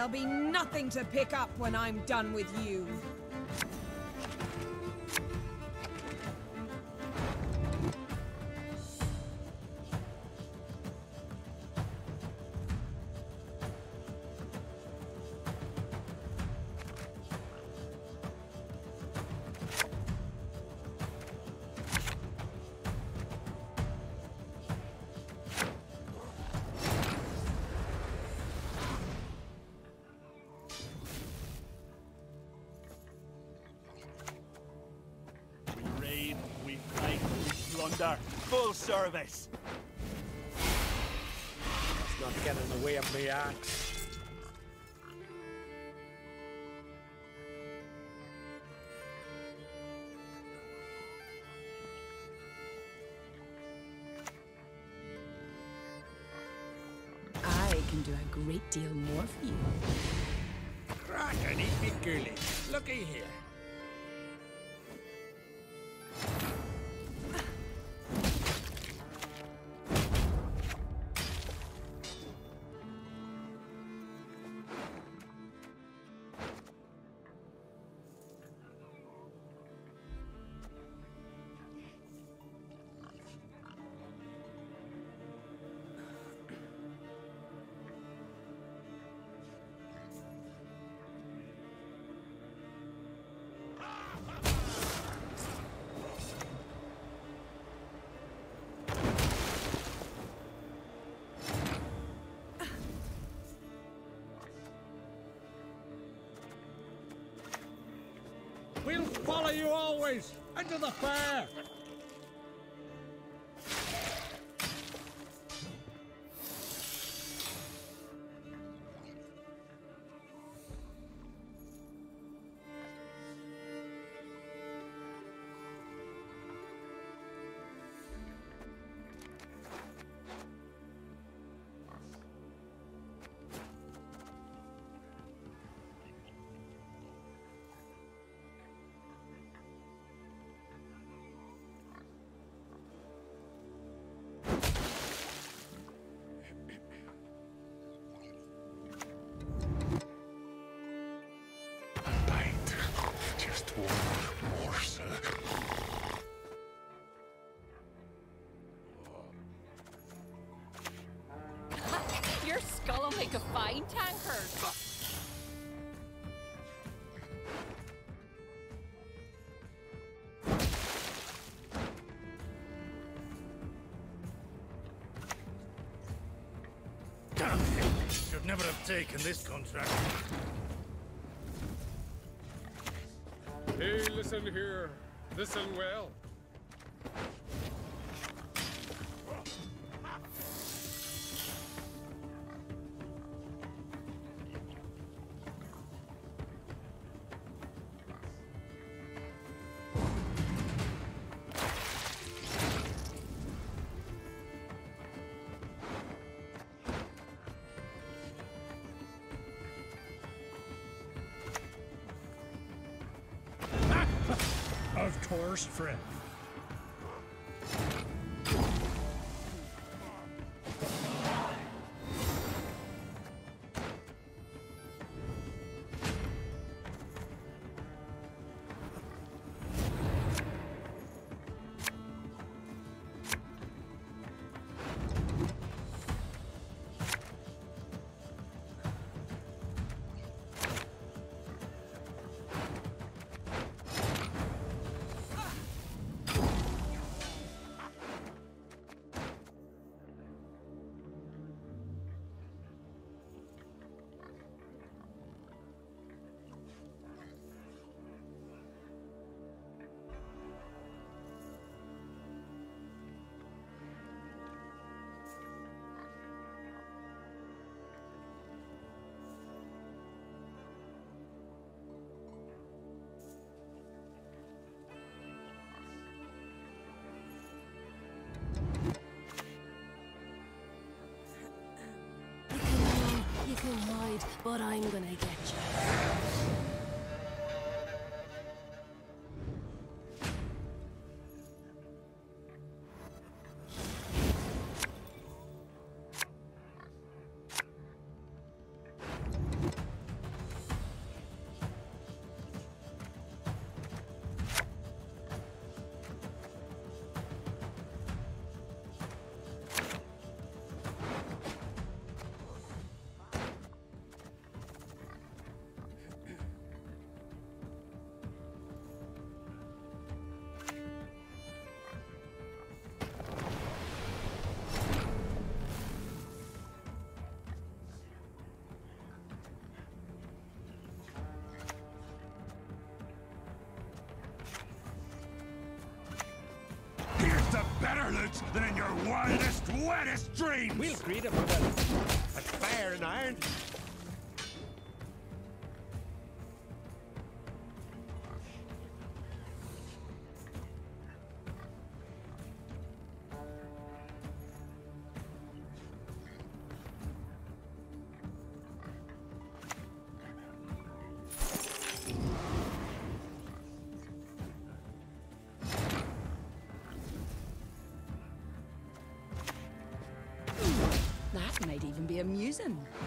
There'll be nothing to pick up when I'm done with you. Full service. Let's not get in the way of me axe. I can do a great deal more for you. Crack and eat me girly. Looky here. Follow you always into the fair. Your skull'll make a fine tankard. Should never have taken this contract. Hey, listen here. Listen well. Of course, friend. But I'm gonna get you. Your wildest, wettest dreams! We'll greet him with a, a fire and iron. Even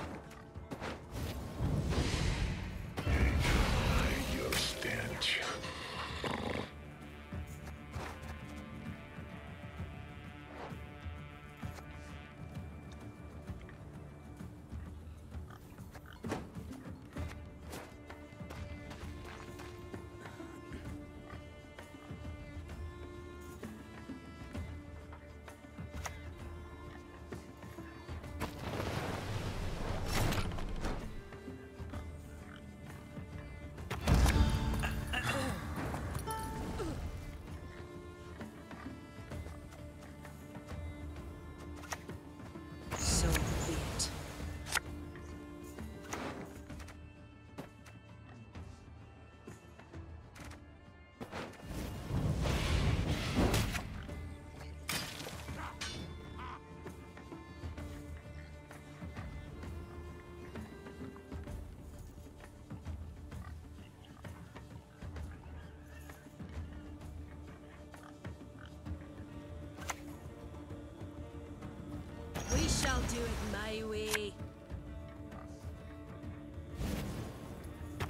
shall do it my way.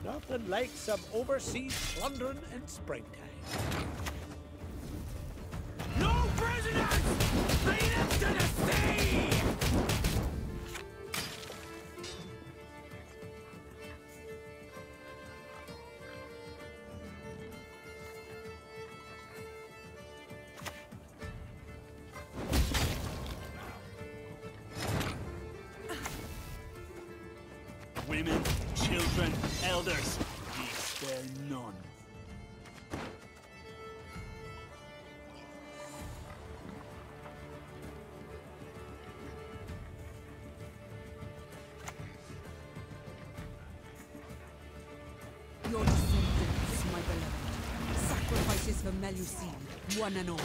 Nothing like some overseas plundering in springtime. No prisoners! Lead them to the sea! Women, children, elders, we spare none. Your descendants, my beloved. Sacrifices for Melusine, one and all.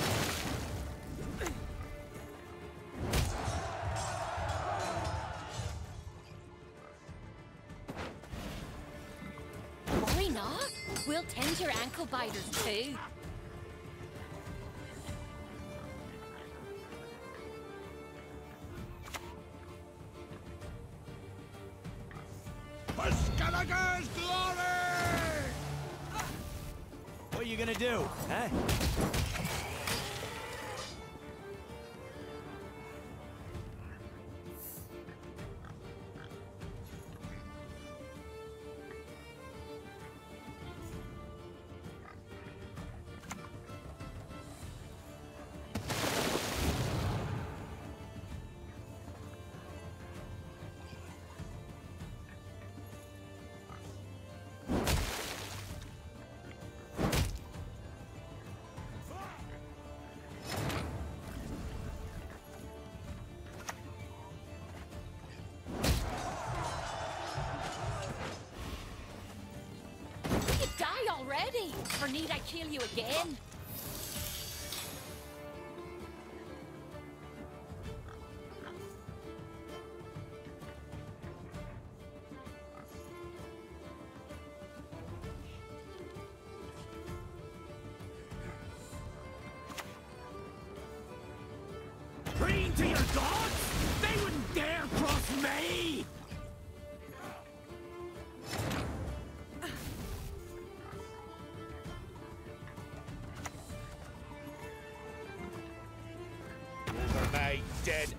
Not. We'll tend your ankle biters too. For Skellige's glory! What are you gonna do, eh? Die already! Or need I kill you again?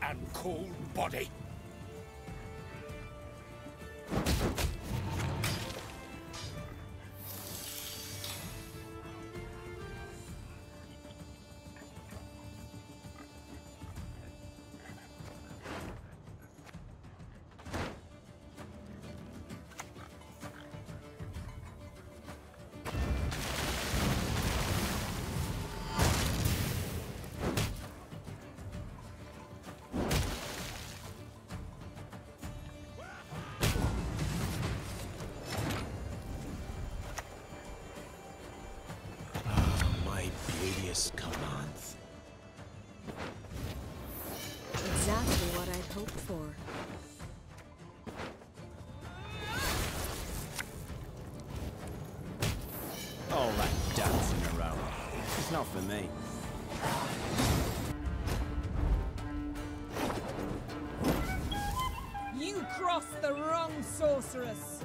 And cold body. Not for me. You crossed the wrong sorceress!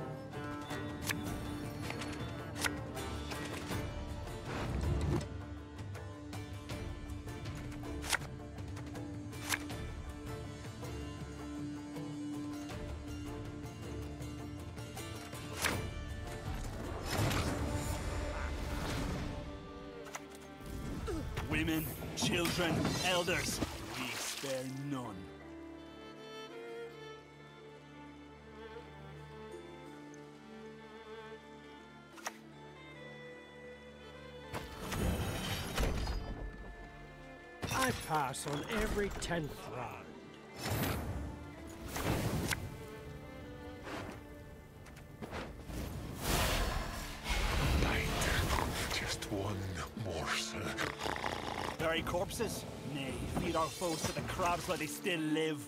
Children, elders, we spare none. I pass on every tenth round. Very corpses? Nay, feed our foes to the crabs while they still live.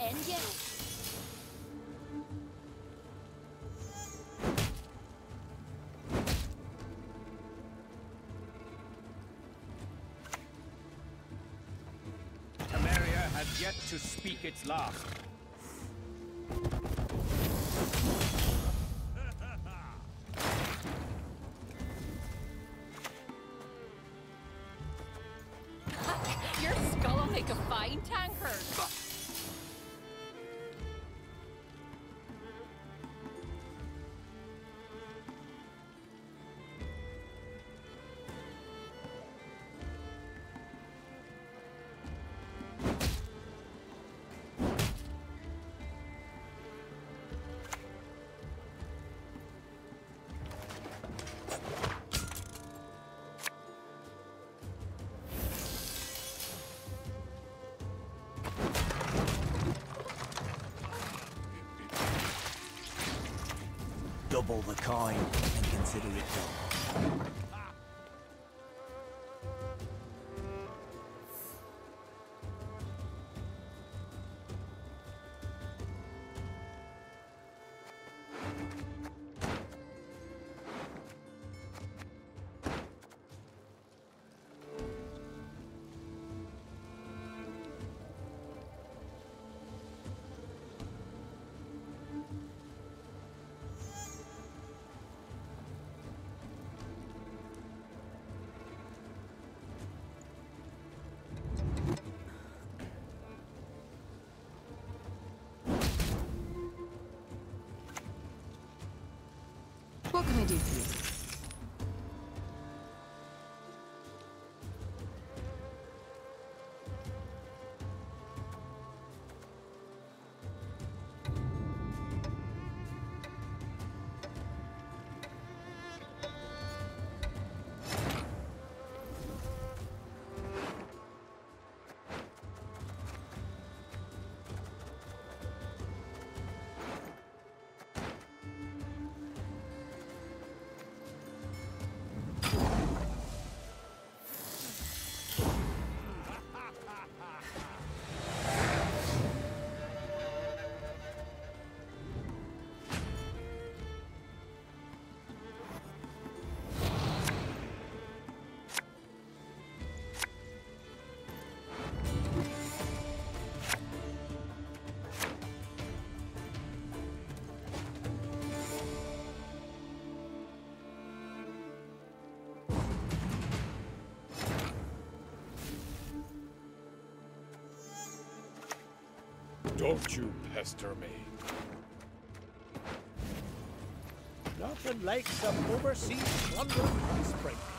End you. Temeria has yet to speak its last. Your skull will make a fine tankard. Double the coin and consider it done. Do you? Don't you pester me. Nothing like some overseas plunder spring.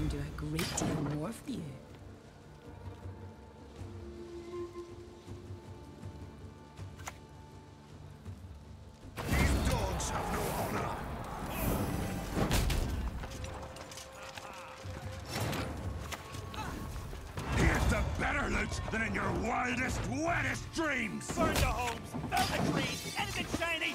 Can do a great deal more for you. These dogs have no honor. Here's to better loot than in your wildest, wettest dreams! Burn the homes, fell the trees, anything shiny,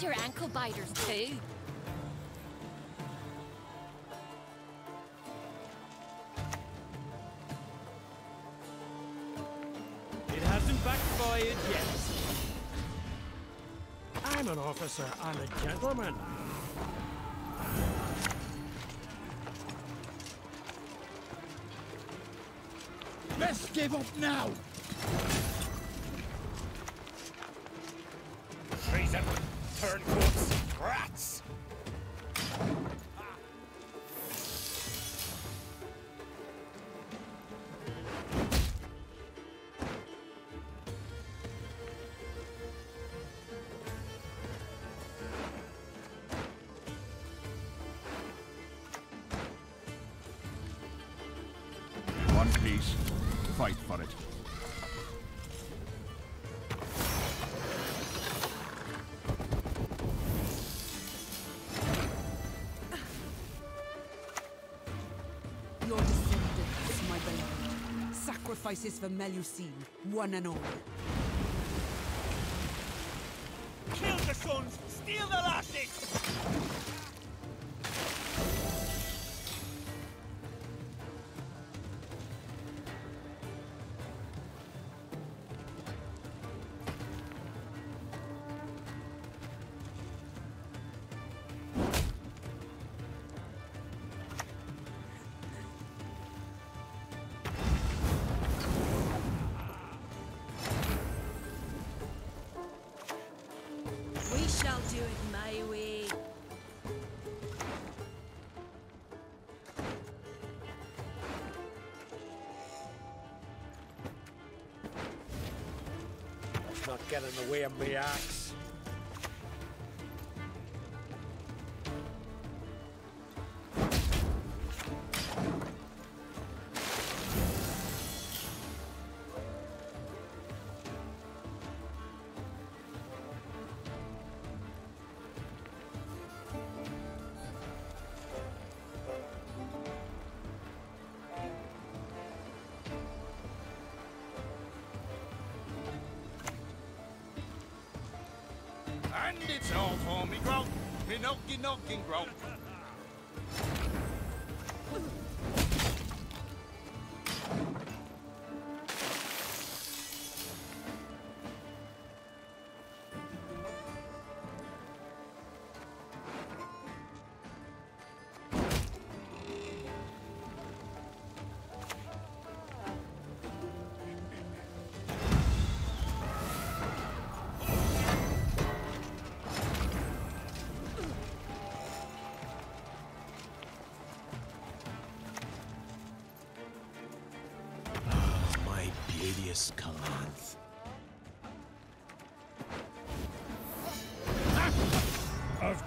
Your ankle biters too. It hasn't backfired yet. I'm an officer and a gentleman. Let's give up now! Piece. Fight for it. Your descendants, my beloved. Sacrifices for Melusine, one and all. Not get in the way of me axe. And it's all for me growth. Me knocking, knocking growth.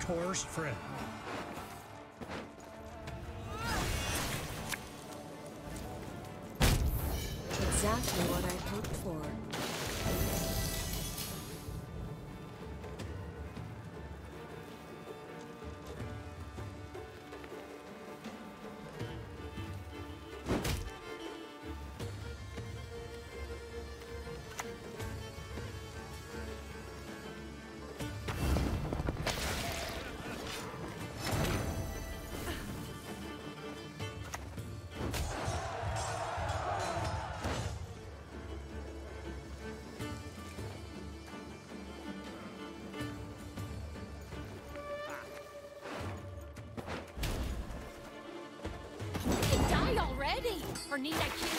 Of friend. Exactly what I hoped for. Or need I kill?